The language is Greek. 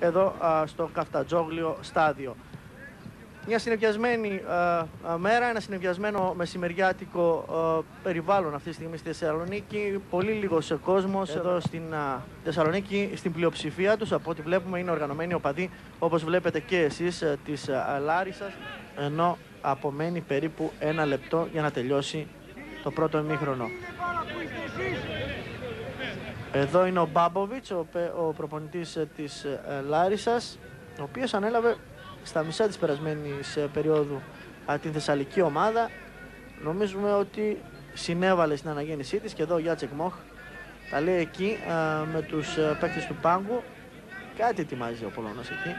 εδώ στο Καφτατζόγλιο στάδιο. Μια συνεβιασμένη μέρα, ένα συνεβιασμένο μεσημεριάτικο περιβάλλον αυτή τη στιγμή στη Θεσσαλονίκη. Πολύ λίγος κόσμος εδώ στην Θεσσαλονίκη, στην πλειοψηφία τους. Από ό,τι βλέπουμε είναι οργανωμένοι οπαδοί, όπως βλέπετε και εσείς, της Λάρισας. Ενώ απομένει περίπου ένα λεπτό για να τελειώσει το πρώτο ημίχρονο. Εδώ είναι ο Μπάμποβιτς, ο, ο προπονητής ε, της ε, Λάρισας, ο οποίος ανέλαβε στα μισά της περασμένης ε, περίοδου την Θεσσαλική ομάδα. Νομίζουμε ότι συνέβαλε στην αναγέννησή της και εδώ ο Γιάτσεκ Μόχ τα λέει εκεί με τους παίκτες του Πάγκου. Κάτι ετοιμάζει ο Πολωνός εκεί.